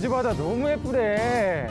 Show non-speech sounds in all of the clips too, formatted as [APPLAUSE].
제주바다 너무 예쁘네.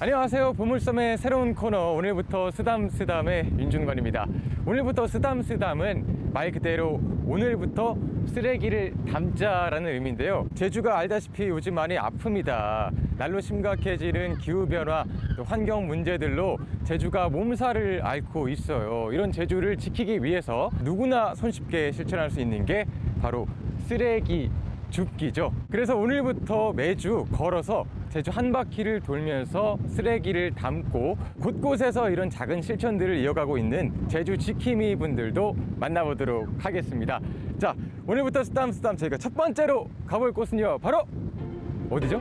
안녕하세요. 보물섬의 새로운 코너 오늘부터 쓰담쓰담의 윤준관입니다. 오늘부터 쓰담쓰담은 말 그대로 오늘부터 쓰레기를 담자라는 의미인데요. 제주가 알다시피 요즘 많이 아픕니다. 날로 심각해지는 기후변화, 또 환경 문제들로 제주가 몸살을 앓고 있어요. 이런 제주를 지키기 위해서 누구나 손쉽게 실천할 수 있는 게 바로 쓰레기 줍기죠. 그래서 오늘부터 매주 걸어서 제주 한 바퀴를 돌면서 쓰레기를 담고 곳곳에서 이런 작은 실천들을 이어가고 있는 제주 지킴이 분들도 만나보도록 하겠습니다. 자, 오늘부터 쓰담쓰담 저희가 첫 번째로 가볼 곳은요. 바로 어디죠?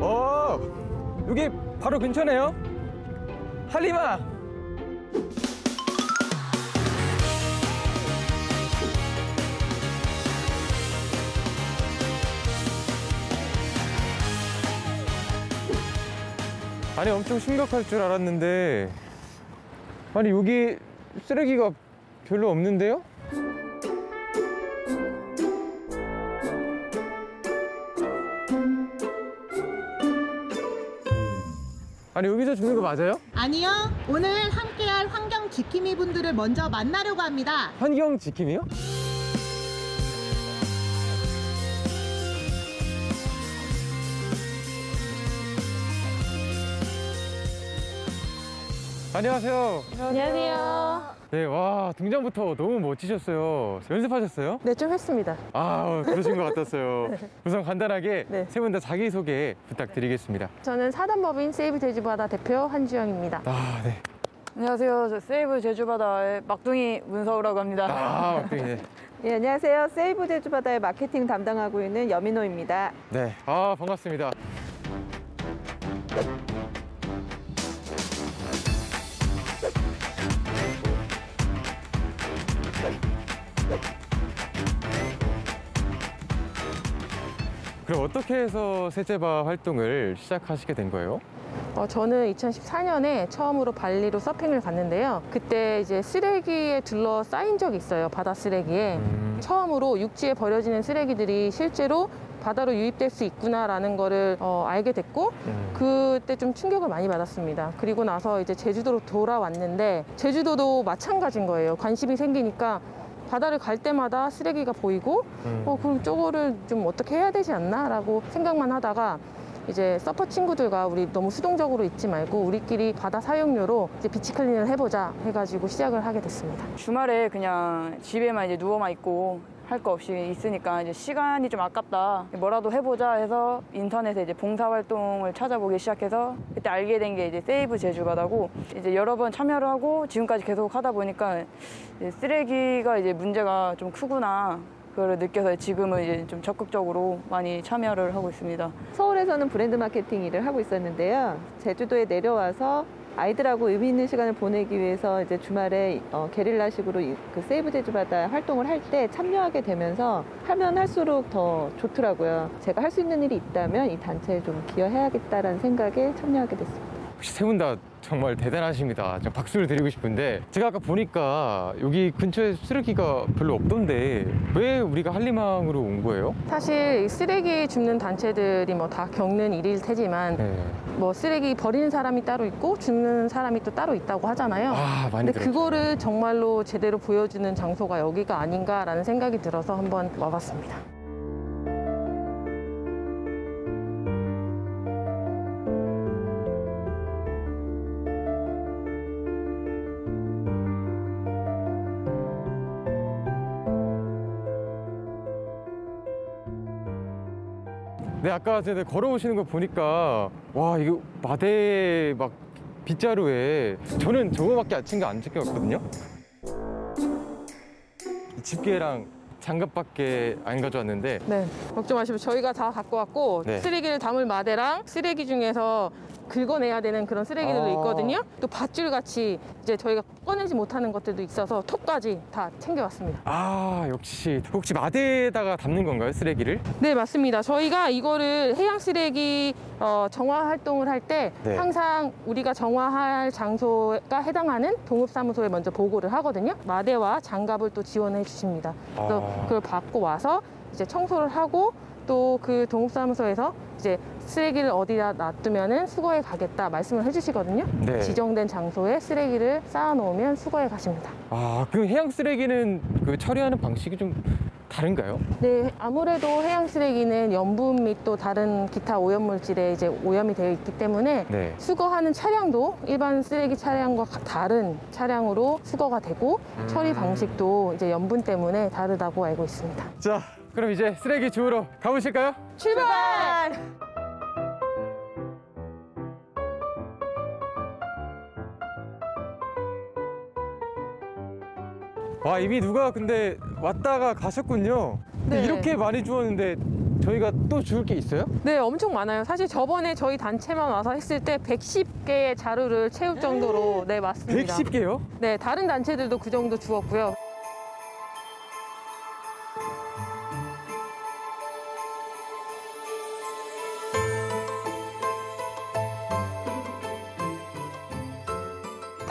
어, 여기 바로 근처네요. 할리마. 아니 엄청 심각할 줄 알았는데 아니 여기 쓰레기가 별로 없는데요? 아니 여기서 주는 거 맞아요? 아니요. 오늘 함께할 환경 지킴이 분들을 먼저 만나려고 합니다. 환경 지킴이요? 안녕하세요. 안녕하세요. 네, 와 등장부터 너무 멋지셨어요. 연습하셨어요? 네, 좀 했습니다. 아, 그러신 것 같았어요. [LAUGHS] 우선 간단하게 네. 세분 다 자기 소개 부탁드리겠습니다. 저는 사단법인 세이브 제주바다 대표 한주영입니다. 아, 네. 안녕하세요. 저 세이브 제주바다의 막둥이 문서우라고 합니다. 아, 네. 예, 안녕하세요. 세이브 제주바다의 마케팅 담당하고 있는 여민호입니다. 네, 아 반갑습니다. 어떻게 해서 세제바 활동을 시작하시게 된 거예요? 어, 저는 2014년에 처음으로 발리로 서핑을 갔는데요. 그때 이제 쓰레기에 둘러싸인 적이 있어요. 바다 쓰레기에. 음, 처음으로 육지에 버려지는 쓰레기들이 실제로 바다로 유입될 수 있구나라는 거를 어, 알게 됐고 음. 그때 좀 충격을 많이 받았습니다. 그리고 나서 이제 제주도로 돌아왔는데 제주도도 마찬가지인 거예요. 관심이 생기니까 바다를 갈 때마다 쓰레기가 보이고 음. 어, 그럼 저거를 좀 어떻게 해야 되지 않나라고 생각만 하다가 이제 서퍼 친구들과 우리 너무 수동적으로 있지 말고 우리끼리 바다 사용료로 이제 비치 클린을 해보자 해가지고 시작을 하게 됐습니다. 주말에 그냥 집에만 이제 누워만 있고 할 거 없이 있으니까 이제 시간이 좀 아깝다. 뭐라도 해보자 해서 인터넷에 이제 봉사활동을 찾아보기 시작해서 그때 알게 된 게 이제 세이브 제주바다고 이제 여러 번 참여를 하고 지금까지 계속 하다 보니까 이제 쓰레기가 이제 문제가 좀 크구나. 그걸 느껴서 지금은 이제 좀 적극적으로 많이 참여를 하고 있습니다. 서울에서는 브랜드 마케팅 일을 하고 있었는데요. 제주도에 내려와서 아이들하고 의미 있는 시간을 보내기 위해서 이제 주말에 어, 게릴라식으로 이- 그 세이브 제주바다 활동을 할 때 참여하게 되면서 하면 할수록 더 좋더라고요. 제가 할 수 있는 일이 있다면 이 단체에 좀 기여해야겠다라는 생각에 참여하게 됐습니다. 혹시 세분 다 정말 대단하십니다. 좀 박수를 드리고 싶은데 제가 아까 보니까 여기 근처에 쓰레기가 별로 없던데 왜 우리가 한림항으로 온 거예요? 사실 이 쓰레기 줍는 단체들이 뭐 다 겪는 일일 테지만 네. 뭐 쓰레기 버리는 사람이 따로 있고 줍는 사람이 또 따로 있다고 하잖아요. 아 많이 근데 들었죠. 그거를 정말로 제대로 보여주는 장소가 여기가 아닌가라는 생각이 들어서 한번 와봤습니다. 네 아까 제가 걸어오시는 거 보니까 와 이거 마대 막 빗자루에 저는 저거밖에 아침에 안 챙겨왔거든요. 이 집게랑 장갑밖에 안 가져왔는데 네, 걱정 마시고 저희가 다 갖고 왔고 네. 쓰레기를 담을 마대랑 쓰레기 중에서 긁어내야 되는 그런 쓰레기들도 아. 있거든요. 또 밧줄 같이 이제 저희가 꺼내지 못하는 것들도 있어서 톱까지 다 챙겨왔습니다. 아 역시 혹시 마대에다가 담는 건가요 쓰레기를? 네, 맞습니다. 저희가 이거를 해양 쓰레기 어, 정화 활동을 할 때 네. 항상 우리가 정화할 장소가 해당하는 동업사무소에 먼저 보고를 하거든요. 마대와 장갑을 또 지원해 주십니다. 그래서 아. 그걸 받고 와서 이제 청소를 하고 또 그 동업사무소에서 이제 쓰레기를 어디다 놔두면은 수거해 가겠다 말씀을 해주시거든요. 네. 지정된 장소에 쓰레기를 쌓아놓으면 수거해 가십니다. 아, 그 해양 쓰레기는 그 처리하는 방식이 좀 다른가요? 네, 아무래도 해양 쓰레기는 염분 및 또 다른 기타 오염 물질에 이제 오염이 되어 있기 때문에 네. 수거하는 차량도 일반 쓰레기 차량과 가- 다른 차량으로 수거가 되고 음. 처리 방식도 이제 염분 때문에 다르다고 알고 있습니다. 자, 그럼 이제 쓰레기 주우러 가보실까요? 출발! 와, 이미 누가 근데 왔다가 가셨군요. 네. 이렇게 많이 주웠는데 저희가 또 주울 게 있어요? 네, 엄청 많아요. 사실 저번에 저희 단체만 와서 했을 때 110개의 자루를 채울 정도로 네, 맞습니다. 110개요? 네, 다른 단체들도 그 정도 주었고요.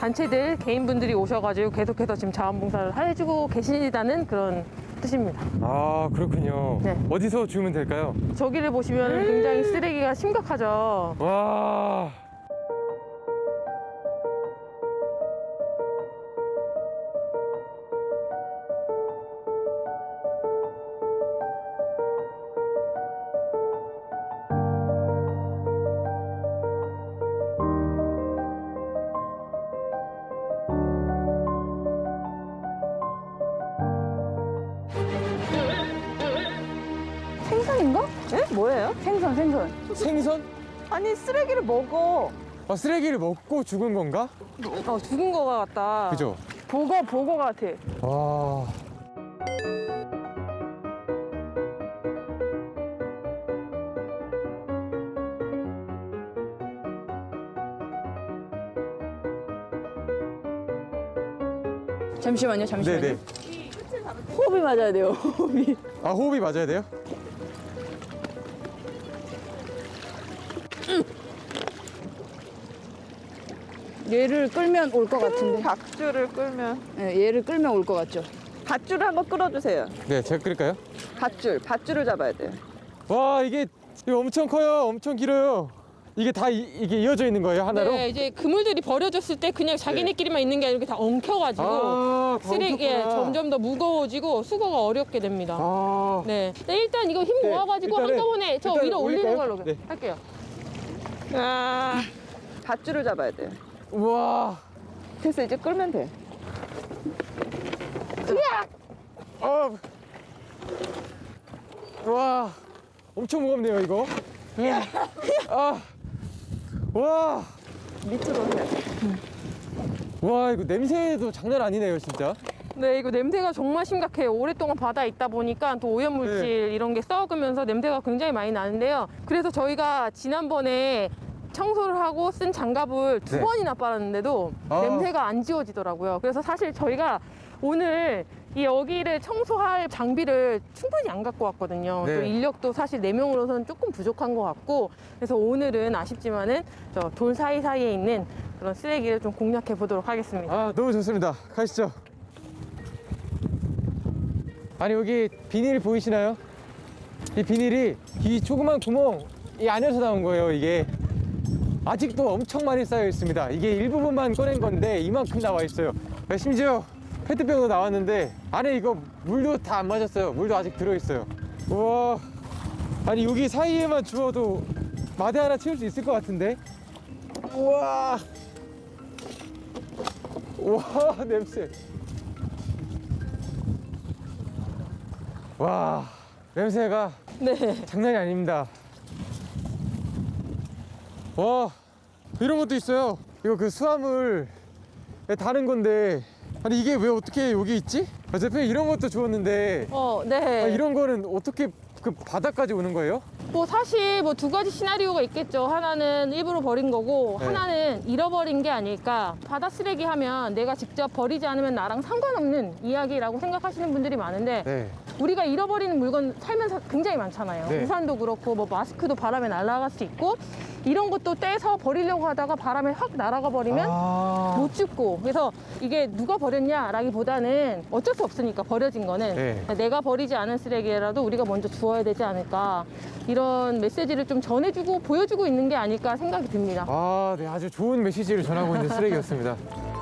단체들 개인분들이 오셔가지고 계속해서 지금 자원봉사를 해주고 계시다는 그런 뜻입니다. 아, 그렇군요. 네. 어디서 주우면 될까요? 저기를 보시면 굉장히 쓰레기가 심각하죠. 와. 생선, 생선. 생선? 아니 쓰레기를 먹어. 아, 쓰레기를 먹고 죽은 건가? 어, 죽은 거 같다. 그죠? 보거, 보거 같아. 와. 잠시만요, 잠시만요. 네네. 호흡이 맞아야 돼요, 호흡이. 아, 호흡이 맞아야 돼요? 얘를 끌면 올 것 같은데. 박주를 끌면 네, 얘를 끌면 올 것 같죠? 밧줄을 한번 끌어주세요. 네, 제가 끓일까요? 밧줄, 밧줄을 잡아야 돼요. 와, 이게, 이거 엄청 커요. 엄청 길어요. 이게 다 이, 게 이어져 있는 거예요, 하나로? 네, 이제 그물들이 버려졌을 때 그냥 자기네끼리만 있는 게 아니고 다 엉켜가지고 아, 다 쓰레기에 엉켰구나. 점점 더 무거워지고 수거가 어렵게 됩니다. 아. 네. 네, 일단 이거 힘 네, 모아가지고 일단은- 한꺼번에 저 위로 올리는? 걸로 네. 할게요. 밧줄을 잡아야 돼요. 우와. 됐어, 이제 끌면 돼. 아. 와. 엄청 무겁네요, 이거. 아. 와. 밑으로 돼. 와, 이거 냄새도 장난 아니네요, 진짜. 네, 이거 냄새가 정말 심각해요. 오랫동안 바다에 있다 보니까 또 오염물질 네. 이런 게 썩으면서 냄새가 굉장히 많이 나는데요. 그래서 저희가 지난번에 청소를 하고 쓴 장갑을 두 네. 번이나 빨았는데도 아. 냄새가 안 지워지더라고요. 그래서 사실 저희가 오늘 이 여기를 청소할 장비를 충분히 안 갖고 왔거든요. 네. 또 인력도 사실 네명으로서는 조금 부족한 것 같고 그래서 오늘은 아쉽지만은 저 돌 사이사이에 있는 그런 쓰레기를 좀 공략해 보도록 하겠습니다. 아, 너무 좋습니다. 가시죠. 아니, 여기 비닐 보이시나요? 이 비닐이 이 조그만 구멍 이 안에서 나온 거예요, 이게. 아직도 엄청 많이 쌓여 있습니다. 이게 일부분만 꺼낸 건데 이만큼 나와 있어요. 심지어 페트병도 나왔는데 안에 이거 물도 다안 마셨어요. 물도 아직 들어 있어요. 우와. 아니 여기 사이에만 주워도 마대 하나 채울 수 있을 것 같은데. 우와. 우와 [LAUGHS] 냄새. 와 냄새가 네. 장난이 아닙니다. 와 이런 것도 있어요. 이거 그 수화물 다른 건데 아니 이게 왜 어떻게 여기 있지? 아, 대표님 이런 것도 주웠는데 어, 네. 아, 이런 거는 어떻게 그 바닥까지 오는 거예요? 뭐 사실 뭐 두 가지 시나리오가 있겠죠. 하나는 일부러 버린 거고 네. 하나는 잃어버린 게 아닐까. 바다 쓰레기 하면 내가 직접 버리지 않으면 나랑 상관없는 이야기라고 생각하시는 분들이 많은데 네. 우리가 잃어버리는 물건 살면서 굉장히 많잖아요. 네. 우산도 그렇고 뭐 마스크도 바람에 날아갈 수 있고 이런 것도 떼서 버리려고 하다가 바람에 확 날아가 버리면 아. 못 줍고 그래서 이게 누가 버렸냐라기보다는 어쩔 수 없으니까 버려진 거는 네. 내가 버리지 않은 쓰레기라도 우리가 먼저 주워야 되지 않을까 이런 메시지를 좀 전해주고 보여주고 있는 게 아닐까 생각이 듭니다. 아, 네, 아주 좋은 메시지를 전하고 있는 쓰레기였습니다. [LAUGHS]